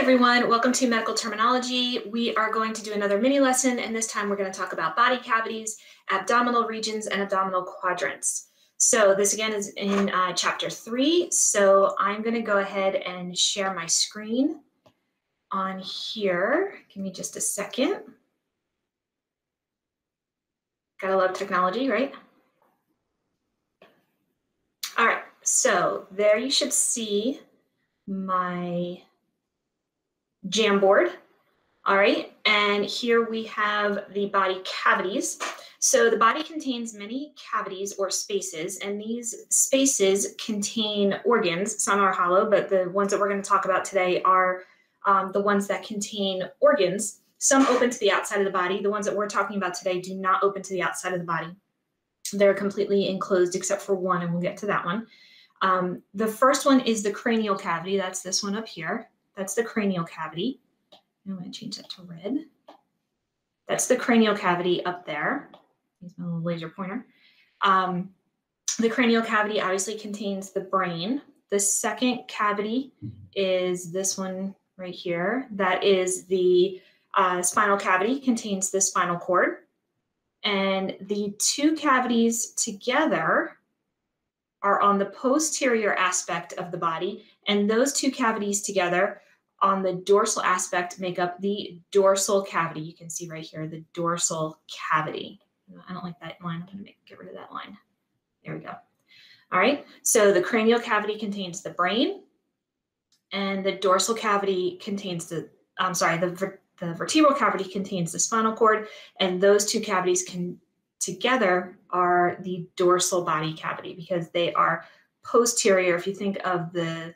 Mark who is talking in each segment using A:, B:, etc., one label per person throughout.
A: everyone, welcome to Medical Terminology. We are going to do another mini lesson, and this time we're going to talk about body cavities, abdominal regions, and abdominal quadrants. So this again is in uh, chapter three. So I'm going to go ahead and share my screen on here. Give me just a second. Gotta love technology, right? All right, so there you should see my Jamboard. All right, and here we have the body cavities. So the body contains many cavities or spaces, and these spaces contain organs. Some are hollow, but the ones that we're going to talk about today are um, the ones that contain organs. Some open to the outside of the body. The ones that we're talking about today do not open to the outside of the body. They're completely enclosed except for one, and we'll get to that one. Um, the first one is the cranial cavity. That's this one up here. That's the cranial cavity. I'm going to change that to red. That's the cranial cavity up there. Use my little laser pointer. Um, the cranial cavity obviously contains the brain. The second cavity is this one right here. That is the uh, spinal cavity, contains the spinal cord. And the two cavities together are on the posterior aspect of the body, and those two cavities together on the dorsal aspect make up the dorsal cavity. You can see right here the dorsal cavity. I don't like that line. I'm going to make, get rid of that line. There we go. All right. So the cranial cavity contains the brain, and the dorsal cavity contains the. I'm sorry. The the vertebral cavity contains the spinal cord, and those two cavities can together are the dorsal body cavity because they are posterior. If you think of the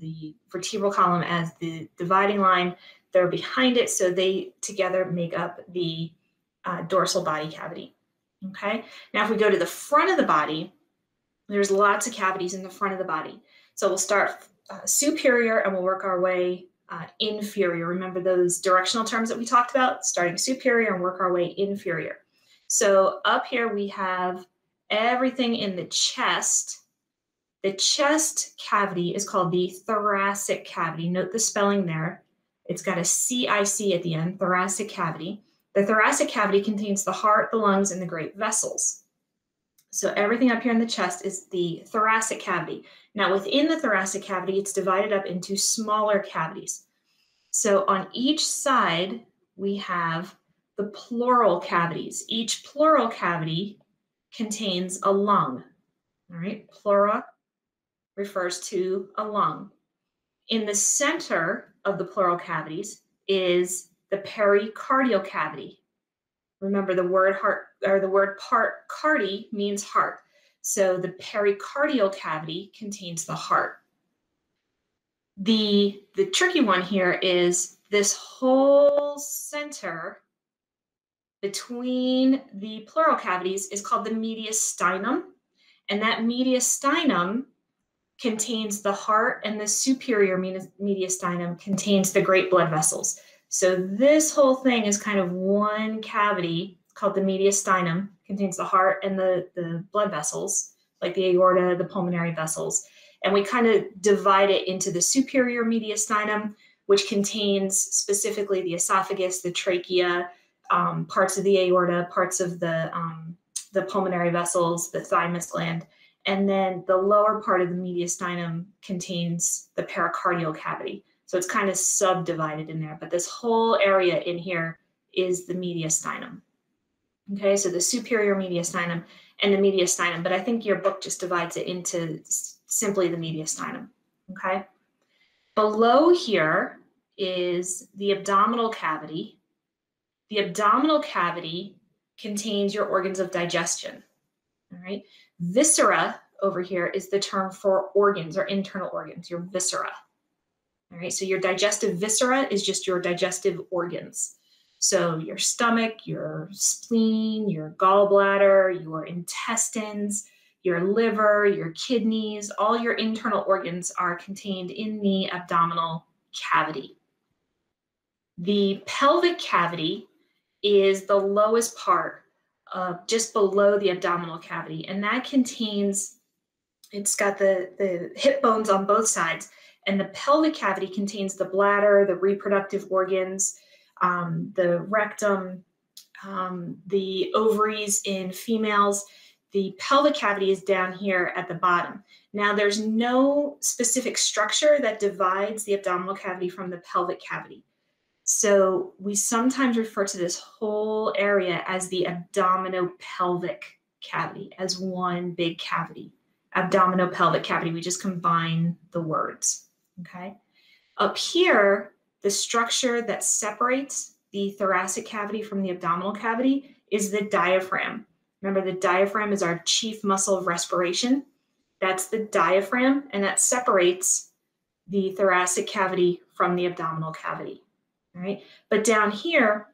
A: the vertebral column as the dividing line, they're behind it, so they together make up the uh, dorsal body cavity. Okay. Now, if we go to the front of the body, there's lots of cavities in the front of the body. So we'll start uh, superior and we'll work our way uh, inferior. Remember those directional terms that we talked about, starting superior and work our way inferior. So up here we have everything in the chest. The chest cavity is called the thoracic cavity. Note the spelling there. It's got a CIC at the end, thoracic cavity. The thoracic cavity contains the heart, the lungs, and the great vessels. So everything up here in the chest is the thoracic cavity. Now within the thoracic cavity, it's divided up into smaller cavities. So on each side, we have the pleural cavities. Each pleural cavity contains a lung. All right, pleura refers to a lung. In the center of the pleural cavities is the pericardial cavity. Remember the word heart or the word part cardi means heart. So the pericardial cavity contains the heart. The the tricky one here is this whole center between the pleural cavities is called the mediastinum. And that mediastinum contains the heart, and the superior mediastinum contains the great blood vessels. So this whole thing is kind of one cavity called the mediastinum, contains the heart and the, the blood vessels, like the aorta, the pulmonary vessels. And we kind of divide it into the superior mediastinum, which contains specifically the esophagus, the trachea, um, parts of the aorta, parts of the um, the pulmonary vessels, the thymus gland, and then the lower part of the mediastinum contains the pericardial cavity. So it's kind of subdivided in there, but this whole area in here is the mediastinum. Okay, so the superior mediastinum and the mediastinum, but I think your book just divides it into simply the mediastinum. Okay, below here is the abdominal cavity the abdominal cavity contains your organs of digestion. All right. Viscera over here is the term for organs or internal organs, your viscera. All right. So your digestive viscera is just your digestive organs. So your stomach, your spleen, your gallbladder, your intestines, your liver, your kidneys, all your internal organs are contained in the abdominal cavity. The pelvic cavity is the lowest part, uh, just below the abdominal cavity. And that contains, it's got the, the hip bones on both sides. And the pelvic cavity contains the bladder, the reproductive organs, um, the rectum, um, the ovaries in females. The pelvic cavity is down here at the bottom. Now, there's no specific structure that divides the abdominal cavity from the pelvic cavity. So we sometimes refer to this whole area as the abdominopelvic cavity, as one big cavity. Abdominopelvic cavity, we just combine the words, okay? Up here, the structure that separates the thoracic cavity from the abdominal cavity is the diaphragm. Remember, the diaphragm is our chief muscle of respiration. That's the diaphragm, and that separates the thoracic cavity from the abdominal cavity. Right. But down here,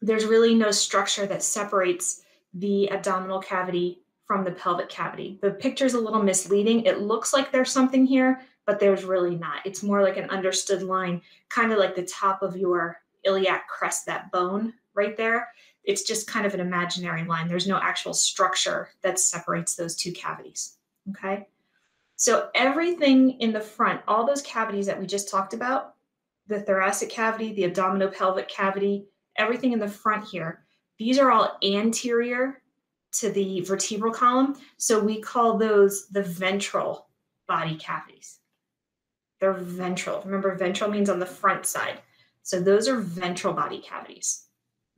A: there's really no structure that separates the abdominal cavity from the pelvic cavity. The picture is a little misleading. It looks like there's something here, but there's really not. It's more like an understood line, kind of like the top of your iliac crest, that bone right there. It's just kind of an imaginary line. There's no actual structure that separates those two cavities. Okay. So everything in the front, all those cavities that we just talked about, the thoracic cavity, the abdominopelvic cavity, everything in the front here, these are all anterior to the vertebral column. So we call those the ventral body cavities. They're ventral. Remember, ventral means on the front side. So those are ventral body cavities.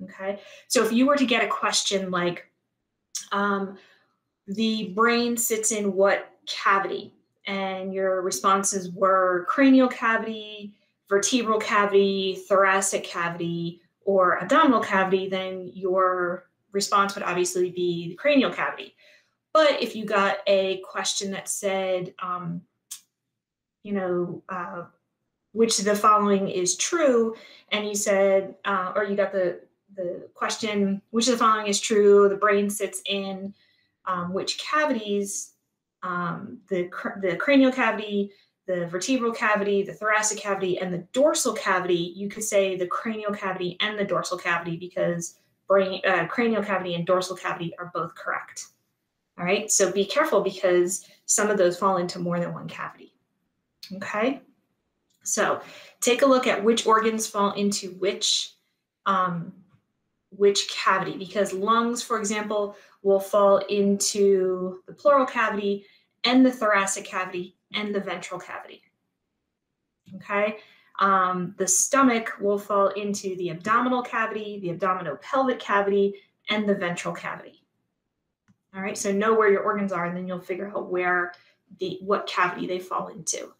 A: Okay. So if you were to get a question like, um, the brain sits in what cavity? And your responses were cranial cavity, vertebral cavity, thoracic cavity, or abdominal cavity, then your response would obviously be the cranial cavity. But if you got a question that said, um, you know, uh, which of the following is true, and you said, uh, or you got the the question, which of the following is true? The brain sits in um, which cavities? Um, the the cranial cavity, the vertebral cavity, the thoracic cavity, and the dorsal cavity, you could say the cranial cavity and the dorsal cavity because brain, uh, cranial cavity and dorsal cavity are both correct. All right, so be careful because some of those fall into more than one cavity. Okay, so take a look at which organs fall into which um, which cavity because lungs, for example, will fall into the pleural cavity and the thoracic cavity and the ventral cavity. Okay. Um, the stomach will fall into the abdominal cavity, the abdominopelvic cavity, and the ventral cavity. All right, so know where your organs are, and then you'll figure out where the what cavity they fall into.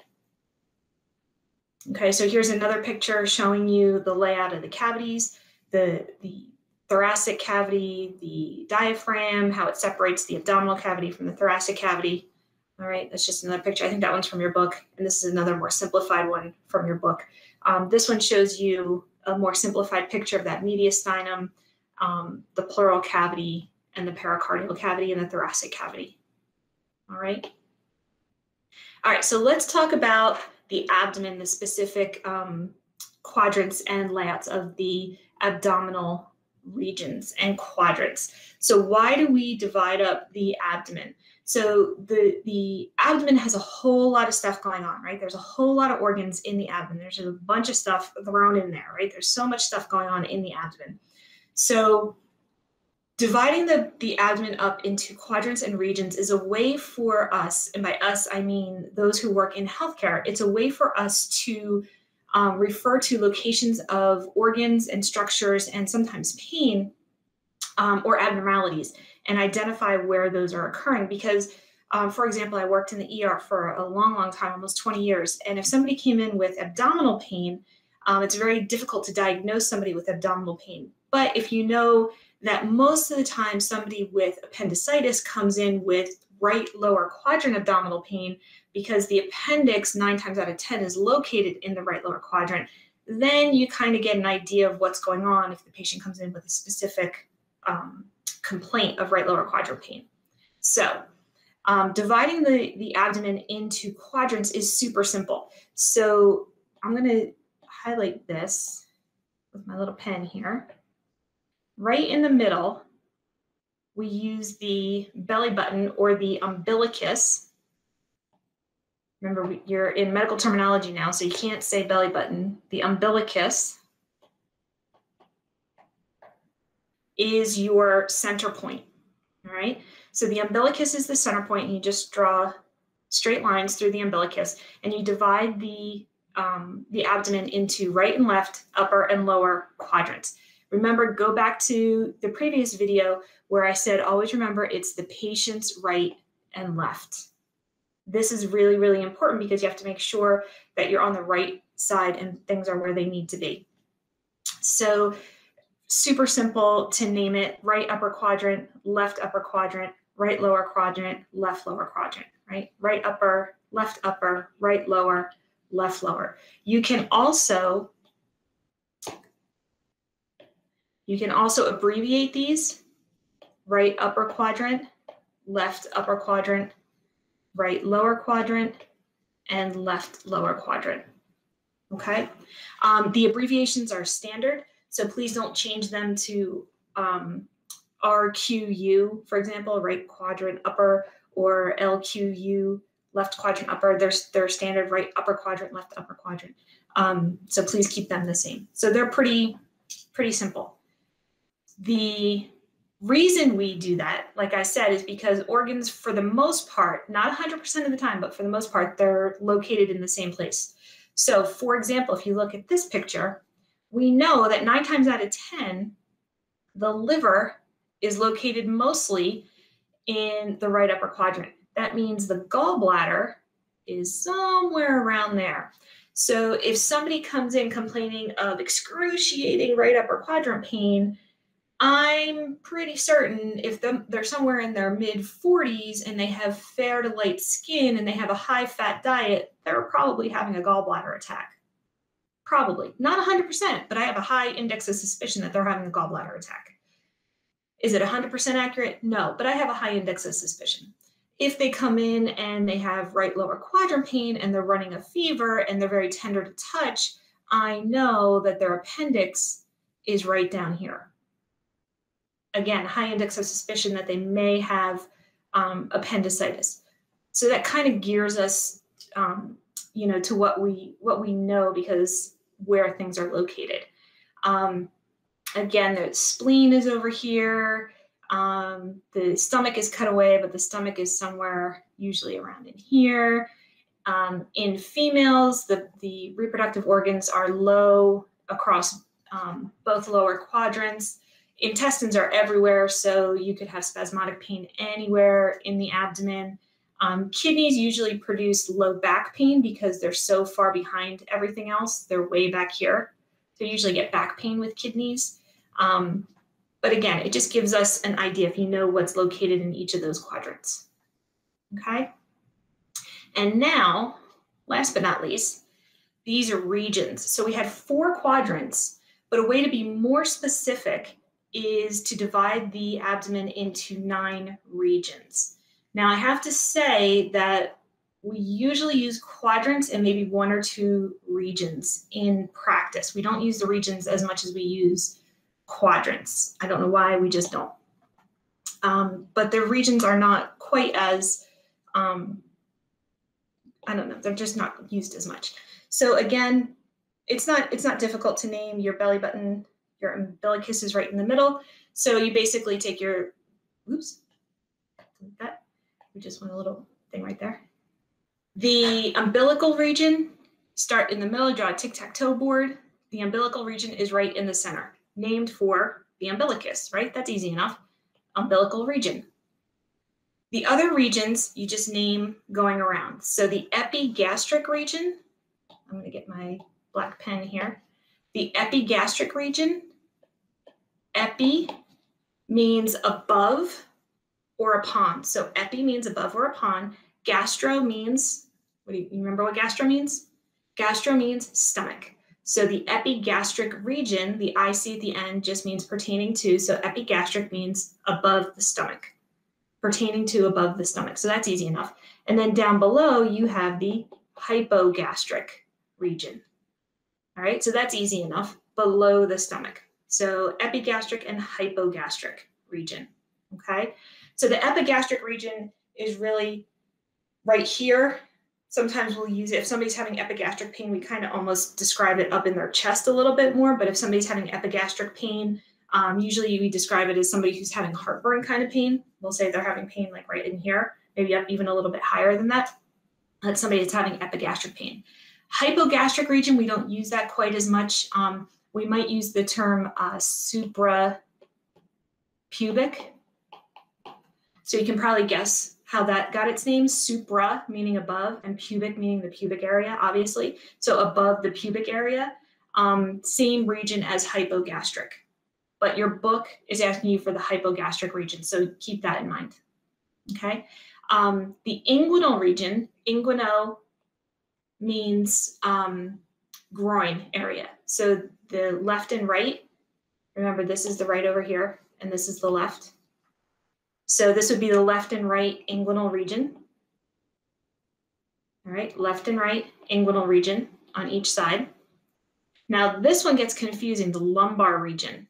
A: Okay, so here's another picture showing you the layout of the cavities, the the thoracic cavity, the diaphragm, how it separates the abdominal cavity from the thoracic cavity. All right, that's just another picture. I think that one's from your book, and this is another more simplified one from your book. Um, this one shows you a more simplified picture of that mediastinum, um, the pleural cavity, and the pericardial cavity and the thoracic cavity. All right. All right, so let's talk about the abdomen, the specific um, quadrants and layouts of the abdominal regions and quadrants. So why do we divide up the abdomen? So the the abdomen has a whole lot of stuff going on, right? There's a whole lot of organs in the abdomen. There's a bunch of stuff thrown in there, right? There's so much stuff going on in the abdomen. So dividing the, the abdomen up into quadrants and regions is a way for us, and by us I mean those who work in healthcare, it's a way for us to um, refer to locations of organs and structures and sometimes pain um, or abnormalities and identify where those are occurring. Because, um, for example, I worked in the ER for a long, long time, almost 20 years. And if somebody came in with abdominal pain, um, it's very difficult to diagnose somebody with abdominal pain. But if you know that most of the time somebody with appendicitis comes in with right lower quadrant abdominal pain because the appendix, nine times out of 10, is located in the right lower quadrant, then you kind of get an idea of what's going on if the patient comes in with a specific um, complaint of right lower quadrant pain. So, um, dividing the, the abdomen into quadrants is super simple. So, I'm going to highlight this with my little pen here. Right in the middle, we use the belly button or the umbilicus. remember you're in medical terminology now, so you can't say belly button. The umbilicus is your center point. All right. So the umbilicus is the center point, and you just draw straight lines through the umbilicus, and you divide the um, the abdomen into right and left, upper and lower quadrants. Remember, go back to the previous video where I said always remember it's the patient's right and left. This is really, really important because you have to make sure that you're on the right side and things are where they need to be. So super simple to name it right upper quadrant, left upper quadrant, right lower quadrant, left lower quadrant, right? Right upper, left upper, right lower, left lower. You can also you can also abbreviate these right upper quadrant, left upper quadrant, right lower quadrant, and left lower quadrant. Okay, um, the abbreviations are standard. So please don't change them to um, RQU, for example, right quadrant upper, or LQU, left quadrant upper. They're, they're standard right upper quadrant, left upper quadrant. Um, so please keep them the same. So they're pretty, pretty simple. The reason we do that, like I said, is because organs, for the most part, not 100% of the time, but for the most part, they're located in the same place. So, for example, if you look at this picture, we know that nine times out of 10, the liver is located mostly in the right upper quadrant. That means the gallbladder is somewhere around there. So if somebody comes in complaining of excruciating right upper quadrant pain, I'm pretty certain if they're somewhere in their mid 40s and they have fair to light skin and they have a high fat diet, they're probably having a gallbladder attack. Probably. Not 100%, but I have a high index of suspicion that they're having a gallbladder attack. Is it 100% accurate? No, but I have a high index of suspicion. If they come in and they have right lower quadrant pain and they're running a fever and they're very tender to touch, I know that their appendix is right down here. Again, high index of suspicion that they may have um, appendicitis. So that kind of gears us um, you know to what we what we know because where things are located. Um, again the spleen is over here. Um, the stomach is cut away but the stomach is somewhere usually around in here. Um, in females the, the reproductive organs are low across um, both lower quadrants. Intestines are everywhere so you could have spasmodic pain anywhere in the abdomen um, kidneys usually produce low back pain because they're so far behind everything else. They're way back here. So you usually get back pain with kidneys. Um, but again, it just gives us an idea if you know what's located in each of those quadrants. Okay. And now, last but not least, these are regions. So we had four quadrants, but a way to be more specific is to divide the abdomen into nine regions. Now, I have to say that we usually use quadrants and maybe one or two regions in practice. We don't use the regions as much as we use quadrants. I don't know why, we just don't. Um, but the regions are not quite as, um, I don't know, they're just not used as much. So again, it's not it's not difficult to name your belly button. Your umbilicus is right in the middle. So you basically take your, oops, that we just want a little thing right there. The umbilical region, start in the middle, draw a tic-tac-toe board. The umbilical region is right in the center, named for the umbilicus, right? That's easy enough. Umbilical region. The other regions you just name going around. So the epigastric region, I'm going to get my black pen here. The epigastric region, epi means above or upon. So epi means above or upon. Gastro means, what do you, you remember what gastro means? Gastro means stomach. So the epigastric region, the IC at the end just means pertaining to. So epigastric means above the stomach, pertaining to above the stomach. So that's easy enough. And then down below, you have the hypogastric region. All right, so that's easy enough below the stomach. So epigastric and hypogastric region. Okay, so the epigastric region is really right here. sometimes we'll use it. If somebody's having epigastric pain we kind of almost describe it up in their chest a little bit more but if somebody's having epigastric pain um, usually we describe it as somebody who's having heartburn kind of pain. We'll say they're having pain like right in here maybe up even a little bit higher than that that's somebody that's having epigastric pain. Hypogastric region we don't use that quite as much. Um, we might use the term uh, supra pubic so you can probably guess how that got its name. Supra meaning above and pubic meaning the pubic area obviously. So above the pubic area um, same region as hypogastric. But your book is asking you for the hypogastric region so keep that in mind okay? Um, the inguinal region inguinal means um, groin area. So the left and right remember this is the right over here and this is the left so this would be the left and right inguinal region. All right, left and right inguinal region on each side. Now this one gets confusing, the lumbar region.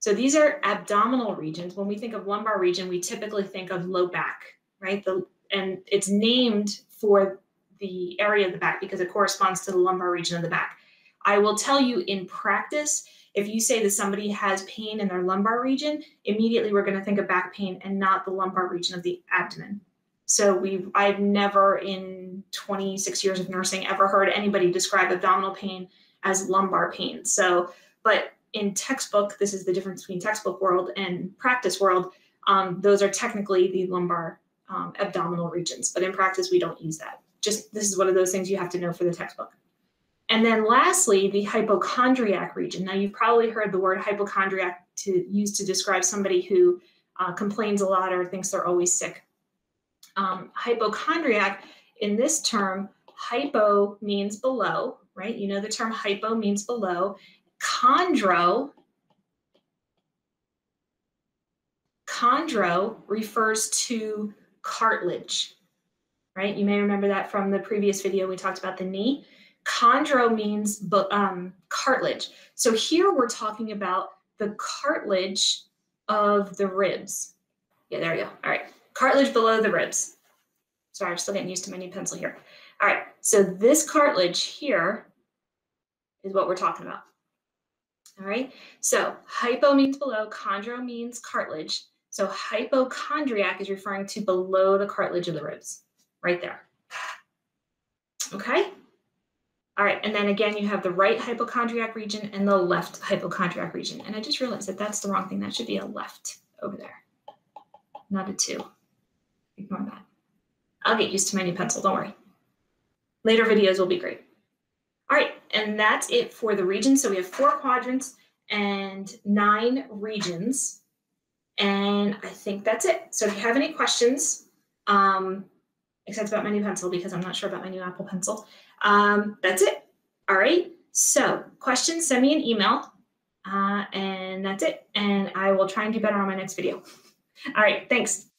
A: So these are abdominal regions. When we think of lumbar region, we typically think of low back, right? The, and it's named for the area of the back because it corresponds to the lumbar region of the back. I will tell you in practice, if you say that somebody has pain in their lumbar region, immediately we're going to think of back pain and not the lumbar region of the abdomen. So we've I've never in 26 years of nursing ever heard anybody describe abdominal pain as lumbar pain. So, but in textbook, this is the difference between textbook world and practice world. Um, those are technically the lumbar um, abdominal regions, but in practice we don't use that. Just this is one of those things you have to know for the textbook. And then lastly, the hypochondriac region. Now, you've probably heard the word hypochondriac to use to describe somebody who uh, complains a lot or thinks they're always sick. Um, hypochondriac, in this term, hypo means below, right? You know the term hypo means below. Chondro, chondro refers to cartilage, right? You may remember that from the previous video we talked about the knee. Chondro means um, cartilage. So here we're talking about the cartilage of the ribs. Yeah, there you go. All right. Cartilage below the ribs. Sorry, I'm still getting used to my new pencil here. All right. So this cartilage here is what we're talking about. All right. So hypo means below, chondro means cartilage. So hypochondriac is referring to below the cartilage of the ribs, right there. Okay. All right, and then again, you have the right hypochondriac region and the left hypochondriac region. And I just realized that that's the wrong thing. That should be a left over there, not a two. Ignore that. I'll get used to my new pencil, don't worry. Later videos will be great. All right, and that's it for the regions. So we have four quadrants and nine regions. And I think that's it. So if you have any questions, um, except about my new pencil because I'm not sure about my new Apple Pencil, um, that's it. All right. So questions, send me an email. Uh, and that's it. And I will try and do better on my next video. All right. Thanks.